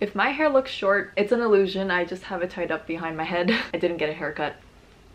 If my hair looks short, it's an illusion. I just have it tied up behind my head. I didn't get a haircut.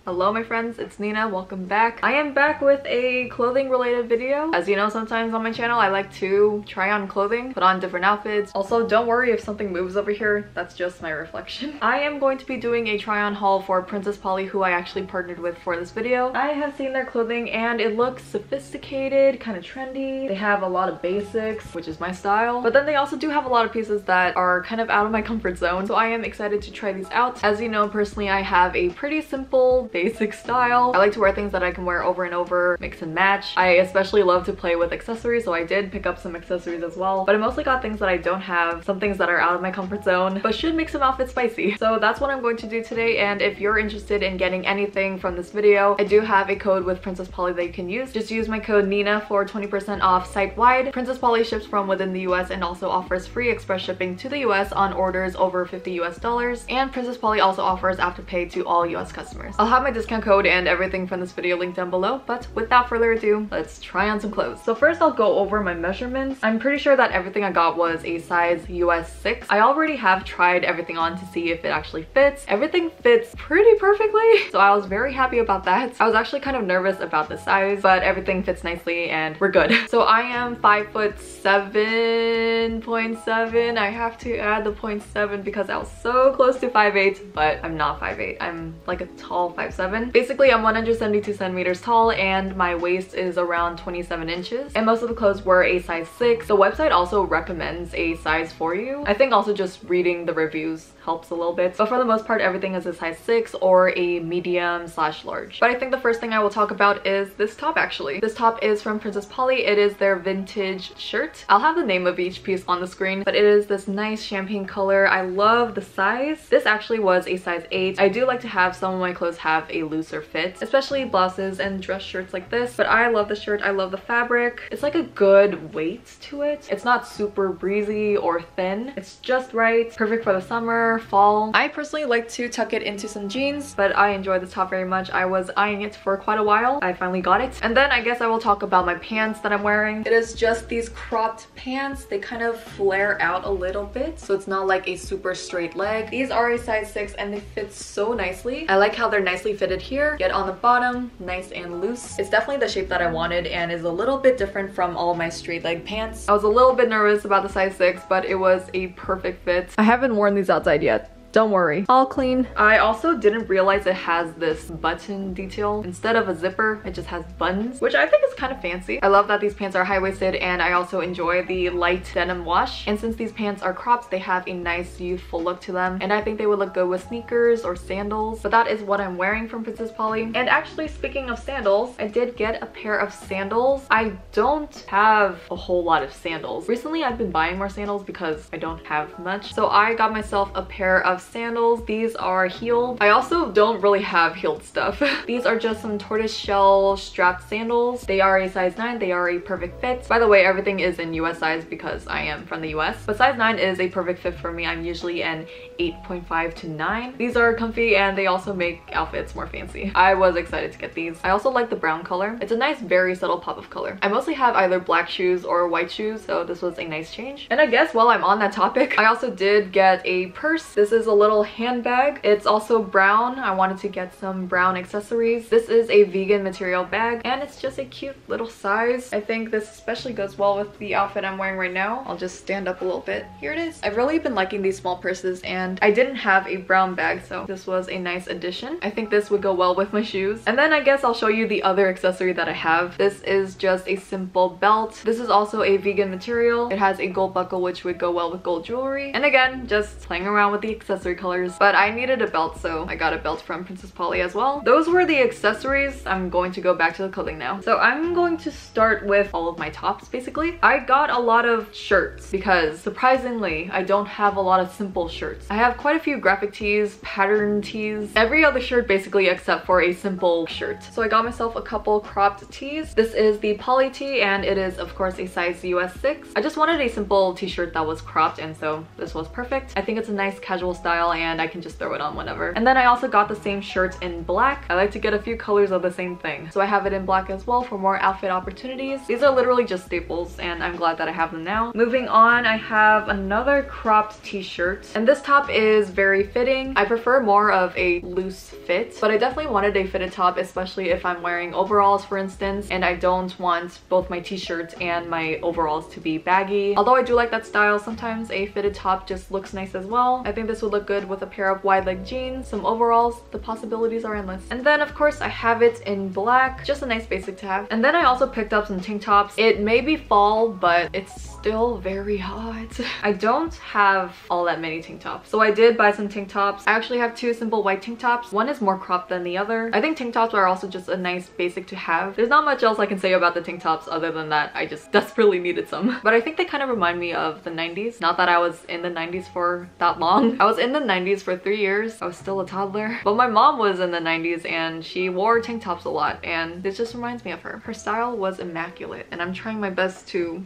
Hello my friends, it's Nina, welcome back. I am back with a clothing related video. As you know, sometimes on my channel I like to try on clothing, put on different outfits. Also, don't worry if something moves over here, that's just my reflection. I am going to be doing a try on haul for Princess Polly who I actually partnered with for this video. I have seen their clothing and it looks sophisticated, kind of trendy. They have a lot of basics, which is my style. But then they also do have a lot of pieces that are kind of out of my comfort zone. So I am excited to try these out. As you know, personally I have a pretty simple basic style. I like to wear things that I can wear over and over, mix and match. I especially love to play with accessories, so I did pick up some accessories as well. But I mostly got things that I don't have, some things that are out of my comfort zone, but should make some outfits spicy. So that's what I'm going to do today, and if you're interested in getting anything from this video, I do have a code with Princess Polly that you can use. Just use my code NINA for 20% off site-wide. Princess Polly ships from within the US and also offers free express shipping to the US on orders over 50 US dollars. And Princess Polly also offers Afterpay to all US customers. I'll have my discount code and everything from this video linked down below. But without further ado, let's try on some clothes. So first I'll go over my measurements. I'm pretty sure that everything I got was a size US 6. I already have tried everything on to see if it actually fits. Everything fits pretty perfectly. So I was very happy about that. I was actually kind of nervous about the size, but everything fits nicely and we're good. So I am 5 foot 7.7. I have to add the 0.7 because I was so close to 5'8", but I'm not 5'8". I'm like a tall 5'7". Basically, I'm 172 centimeters tall and my waist is around 27 inches. And most of the clothes were a size 6. The website also recommends a size for you. I think also just reading the reviews helps a little bit. But for the most part, everything is a size 6 or a medium slash large. But I think the first thing I will talk about is this top actually. This top is from Princess Polly. It is their vintage shirt. I'll have the name of each piece on the screen, but it is this nice champagne color. I love the size. This actually was a size 8. I do like to have some of my clothes have a looser fit, especially blouses and dress shirts like this. But I love the shirt. I love the fabric. It's like a good weight to it. It's not super breezy or thin. It's just right. Perfect for the summer, fall. I personally like to tuck it into some jeans, but I enjoy this top very much. I was eyeing it for quite a while. I finally got it. And then I guess I will talk about my pants that I'm wearing. It is just these cropped pants. They kind of flare out a little bit, so it's not like a super straight leg. These are a size 6 and they fit so nicely. I like how they're nicely fitted here, yet on the bottom, nice and loose. It's definitely the shape that I wanted and is a little bit different from all my straight leg pants. I was a little bit nervous about the size 6, but it was a perfect fit. I haven't worn these outside yet. Don't worry, all clean. I also didn't realize it has this button detail. Instead of a zipper, it just has buttons, which I think is kind of fancy. I love that these pants are high-waisted and I also enjoy the light denim wash. And since these pants are cropped, they have a nice youthful look to them. And I think they would look good with sneakers or sandals. But that is what I'm wearing from Princess Polly. And actually, speaking of sandals, I did get a pair of sandals. I don't have a whole lot of sandals. Recently, I've been buying more sandals because I don't have much. So I got myself a pair of sandals. These are heeled. I also don't really have heeled stuff. These are just some tortoise shell strapped sandals. They are a size 9. They are a perfect fit. By the way, everything is in US size because I am from the US. But size 9 is a perfect fit for me. I'm usually an 8.5 to 9. These are comfy and they also make outfits more fancy. I was excited to get these. I also like the brown color. It's a nice, very subtle pop of color. I mostly have either black shoes or white shoes, so this was a nice change. And I guess while I'm on that topic, I also did get a purse. This is a little handbag. It's also brown. I wanted to get some brown accessories. This is a vegan material bag and it's just a cute little size. I think this especially goes well with the outfit I'm wearing right now. I'll just stand up a little bit. Here it is. I've really been liking these small purses and I didn't have a brown bag so this was a nice addition. I think this would go well with my shoes. And then I guess I'll show you the other accessory that I have. This is just a simple belt. This is also a vegan material. It has a gold buckle which would go well with gold jewelry. And again, just playing around with the accessory colors. But I needed a belt so I got a belt from Princess Polly as well. Those were the accessories. I'm going to go back to the clothing now. So I'm going to start with all of my tops basically. I got a lot of shirts because surprisingly I don't have a lot of simple shirts. I have quite a few graphic tees, pattern tees, every other shirt basically except for a simple shirt. So I got myself a couple cropped tees. This is the Polly tee and it is of course a size US 6. I just wanted a simple t-shirt that was cropped and so this was perfect. I think it's a nice casual style and I can just throw it on whenever. And then I also got the same shirt in black. I like to get a few colors of the same thing. So I have it in black as well for more outfit opportunities. These are literally just staples and I'm glad that I have them now. Moving on, I have another cropped t-shirt. And this top is very fitting. I prefer more of a loose fit, but I definitely wanted a fitted top, especially if I'm wearing overalls, for instance, and I don't want both my t-shirts and my overalls to be baggy. Although I do like that style, sometimes a fitted top just looks nice as well. I think this would look good with a pair of wide leg jeans, some overalls. The possibilities are endless. And then of course I have it in black, just a nice basic to have. And then I also picked up some tank tops. It may be fall, but it's still very hot. I don't have all that many tank tops. So I did buy some tank tops. I actually have two simple white tank tops. One is more cropped than the other. I think tank tops are also just a nice basic to have. There's not much else I can say about the tank tops other than that I just desperately needed some. But I think they kind of remind me of the 90s. Not that I was in the 90s for that long. I was in the 90s for three years. I was still a toddler. But my mom was in the 90s and she wore tank tops a lot and this just reminds me of her. Her style was immaculate and I'm trying my best to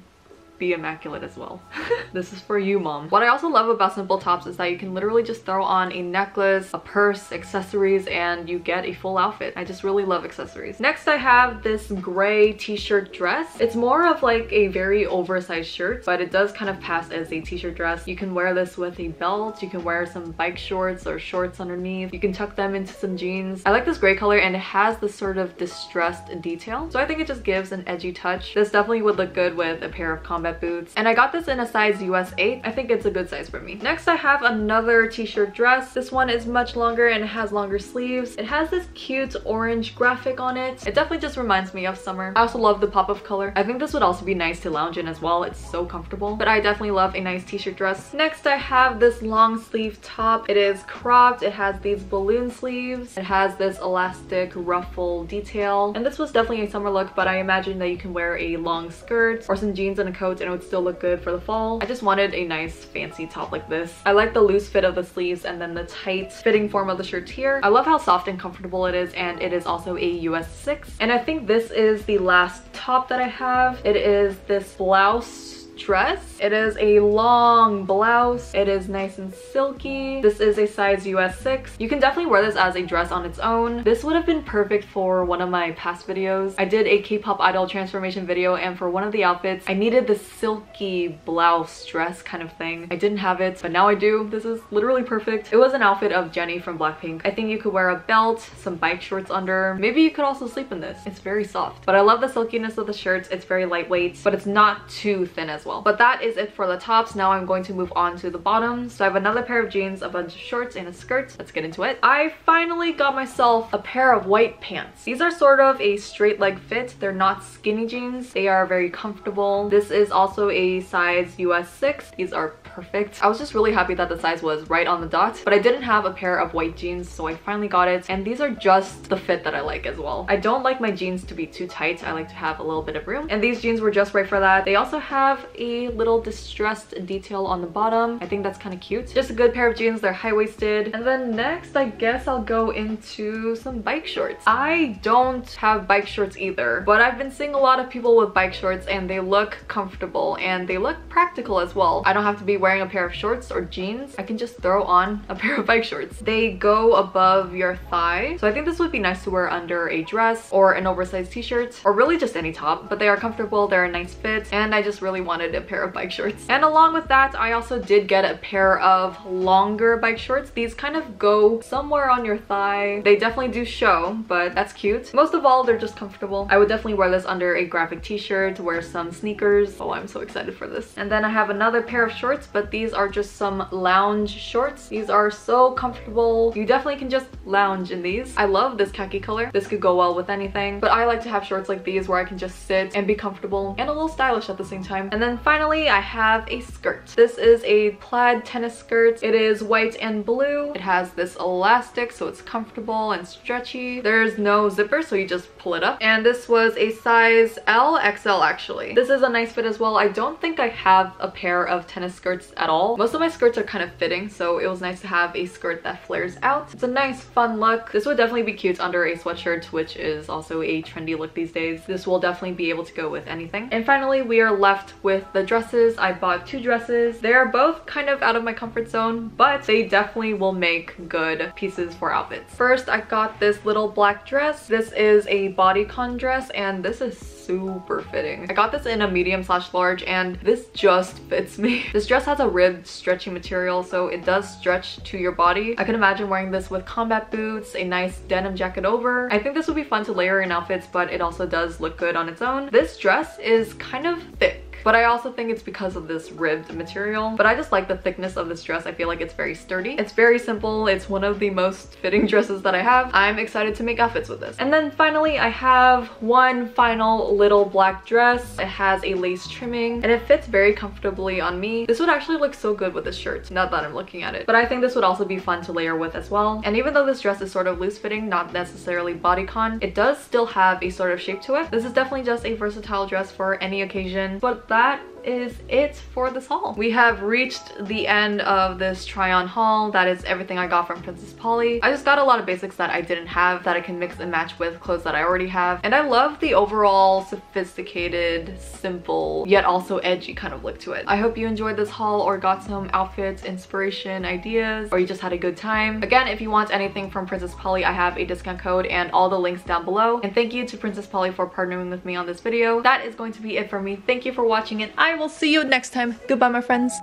be immaculate as well. this is for you, mom. What I also love about simple tops is that you can literally just throw on a necklace, a purse, accessories, and you get a full outfit. I just really love accessories. Next, I have this gray t-shirt dress. It's more of like a very oversized shirt, but it does kind of pass as a t-shirt dress. You can wear this with a belt. You can wear some bike shorts or shorts underneath. You can tuck them into some jeans. I like this gray color and it has this sort of distressed detail. So I think it just gives an edgy touch. This definitely would look good with a pair of combat boots. And I got this in a size US 8. I think it's a good size for me. Next I have another t-shirt dress. This one is much longer and has longer sleeves. It has this cute orange graphic on it. It definitely just reminds me of summer. I also love the pop of color. I think this would also be nice to lounge in as well. It's so comfortable. But I definitely love a nice t-shirt dress. Next I have this long sleeve top. It is cropped. It has these balloon sleeves. It has this elastic ruffle detail. And this was definitely a summer look, but I imagine that you can wear a long skirt or some jeans and a coat and it would still look good for the fall. I just wanted a nice fancy top like this. I like the loose fit of the sleeves and then the tight fitting form of the shirt here. I love how soft and comfortable it is and it is also a US 6. And I think this is the last top that I have. It is this blouse dress. It is a long blouse. It is nice and silky. This is a size US 6. You can definitely wear this as a dress on its own. This would have been perfect for one of my past videos. I did a K-pop idol transformation video and for one of the outfits, I needed the silky blouse dress kind of thing. I didn't have it, but now I do. This is literally perfect. It was an outfit of Jennie from Blackpink. I think you could wear a belt, some bike shorts under. Maybe you could also sleep in this. It's very soft. But I love the silkiness of the shirts. It's very lightweight, but it's not too thin as well. But that is it for the tops. Now I'm going to move on to the bottoms. So I have another pair of jeans, a bunch of shorts, and a skirt. Let's get into it. I finally got myself a pair of white pants. These are sort of a straight leg fit. They're not skinny jeans. They are very comfortable. This is also a size US 6. These are perfect. I was just really happy that the size was right on the dot, but I didn't have a pair of white jeans, so I finally got it. And these are just the fit that I like as well. I don't like my jeans to be too tight. I like to have a little bit of room. And these jeans were just right for that. They also have a little distressed detail on the bottom. I think that's kind of cute. Just a good pair of jeans. They're high-waisted. And then next, I guess I'll go into some bike shorts. I don't have bike shorts either, but I've been seeing a lot of people with bike shorts and they look comfortable and they look practical as well. I don't have to be wearing a pair of shorts or jeans. I can just throw on a pair of bike shorts. They go above your thigh. So I think this would be nice to wear under a dress or an oversized t-shirt or really just any top, but they are comfortable. They're a nice fit and I just really wanted a pair of bike shorts shorts. And along with that, I also did get a pair of longer bike shorts. These kind of go somewhere on your thigh. They definitely do show, but that's cute. Most of all, they're just comfortable. I would definitely wear this under a graphic t-shirt, wear some sneakers. Oh, I'm so excited for this. And then I have another pair of shorts, but these are just some lounge shorts. These are so comfortable. You definitely can just lounge in these. I love this khaki color. This could go well with anything, but I like to have shorts like these where I can just sit and be comfortable and a little stylish at the same time. And then finally, I have a skirt. This is a plaid tennis skirt. It is white and blue. It has this elastic so it's comfortable and stretchy. There's no zipper so you just pull it up. And this was a size L, XL actually. This is a nice fit as well. I don't think I have a pair of tennis skirts at all. Most of my skirts are kind of fitting so it was nice to have a skirt that flares out. It's a nice fun look. This would definitely be cute under a sweatshirt which is also a trendy look these days. This will definitely be able to go with anything. And finally we are left with with the dresses. I bought two dresses. They're both kind of out of my comfort zone, but they definitely will make good pieces for outfits. First, I got this little black dress. This is a bodycon dress and this is super fitting. I got this in a medium slash large and this just fits me. This dress has a ribbed stretchy material so it does stretch to your body. I can imagine wearing this with combat boots, a nice denim jacket over. I think this would be fun to layer in outfits but it also does look good on its own. This dress is kind of thick but I also think it's because of this ribbed material. But I just like the thickness of this dress. I feel like it's very sturdy. It's very simple. It's one of the most fitting dresses that I have. I'm excited to make outfits with this. And then finally, I have one final little black dress. It has a lace trimming and it fits very comfortably on me. This would actually look so good with this shirt, now that I'm looking at it. But I think this would also be fun to layer with as well. And even though this dress is sort of loose fitting, not necessarily bodycon, it does still have a sort of shape to it. This is definitely just a versatile dress for any occasion, but that is it for this haul. We have reached the end of this try on haul. That is everything I got from Princess Polly. I just got a lot of basics that I didn't have that I can mix and match with clothes that I already have. And I love the overall sophisticated, simple, yet also edgy kind of look to it. I hope you enjoyed this haul or got some outfits, inspiration, ideas, or you just had a good time. Again, if you want anything from Princess Polly, I have a discount code and all the links down below. And thank you to Princess Polly for partnering with me on this video. That is going to be it for me. Thank you for watching and I I will see you next time. Goodbye, my friends.